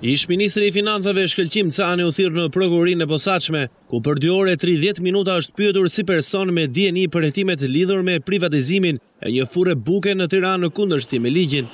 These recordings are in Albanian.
Ish-ministri i Financave Shkëlqim Cani u thirr në Prokurorinë e Posaçme, ku për dy orë e tridhjetë minuta është pyetur si person me dijeni për hetimet lidhur me privatizimin e një furre buke në Tiranë në kundërshtim me ligjin.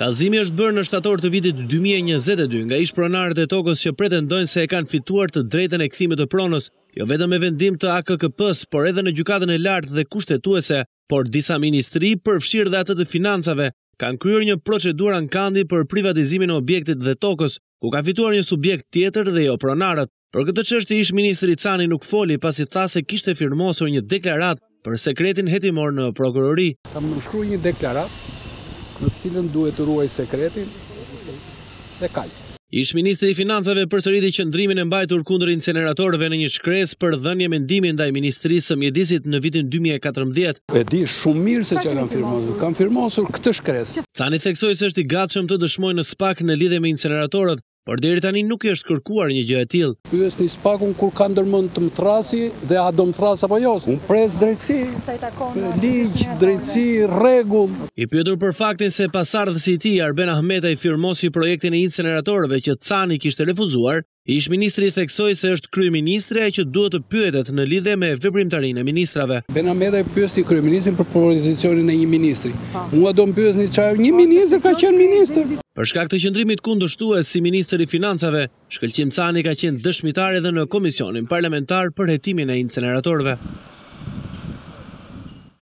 Kallëzimi është bërë në shtator të vitit dy mijë e njëzet e dy nga ish-pronarët e tokës që pretendojnë se e kanë fituar të drejtën e kthimit të pronës, jo vetëm me vendim të AKKP-së, por edhe në Gjykatën e Lartë dhe Kushtetuese. por disa ministri, përfshirë dhe atë të Financave, kanë kryer një procedurë ankandi për privatizimin e objektit dhe tokës, ku ka fituar një subjekt tjetër dhe jo pronarët. Për këtë çështje ish-ministri Cani nuk foli pasi tha se kishte firmosur një deklaratë për sekretin hetimor në prokurori. Kam nënshkru një deklaratë në të cilën duhet të ruaj sekretin dhe kaq. Ish-ministri i Financave përsëriti qëndrimin e mbajtur kundër inceneratorëve në një shkresë për dhënie mendimi ndaj Ministrisë së Mjedisit në vitin dy mijë e katërmbëdhjetë. E di shumë mirë se ça kam firmosur. Kam firmosur këtë shkresë. Cani theksoi se është i gatshëm të dëshmojë në SPAK në lidhje me inceneratorët, por deri tani nuk i është kërkuar një gjë e tillë. Pyesni SPAK-un kur ka ndërmend të më thërrasi dhe a do më thërrasë apo jo. Unë pres drejtësi, ligj, drejtësi, rregull. I pyetur për faktin se pasardhësi i tij, Arben Ahmetaj firmosi projektin e inceneratorëve që Cani kishte refuzuar, ish-ministri theksoi se është kryeministri ai që duhet të pyetet në lidhje me veprimtarinë e ministrave. Ben Ahmetaj pyesni kryeministrin për pozicionin e një ministri. Mua do më pyesni çfarë, një ministër ka qenë ministër. Për shkak të qëndrimit kundërshtues si ministër i Financave, Shkëlqim Cani ka qenë dëshmitar edhe në Komisionin parlamentar për hetimin e inceneratorëve.